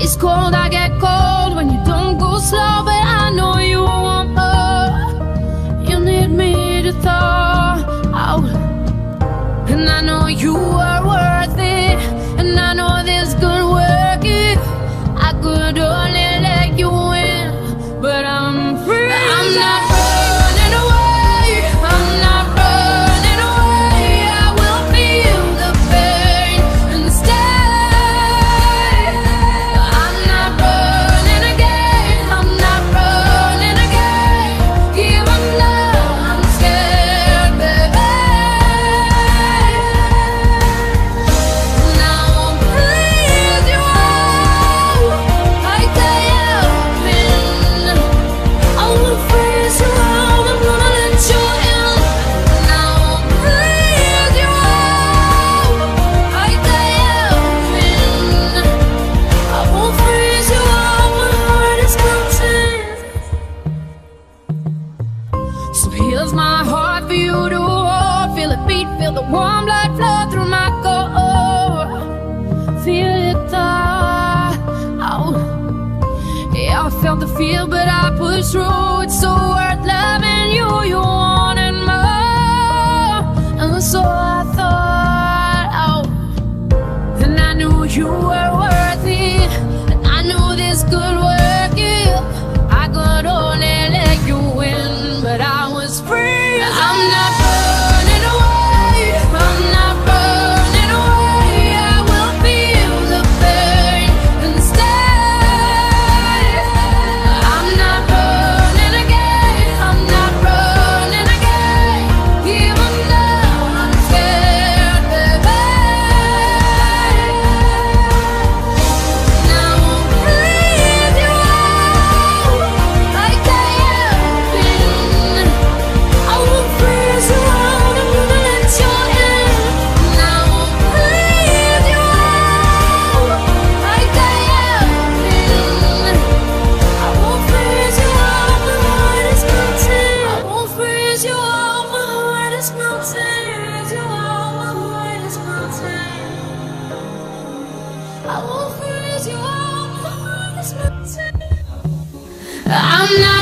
It's cold, I get cold when you don't go slow. Warm blood flow through oh, my core. Feel it ah, out. Yeah, I felt the feel, but I pushed through. It's so worth loving you. I'm not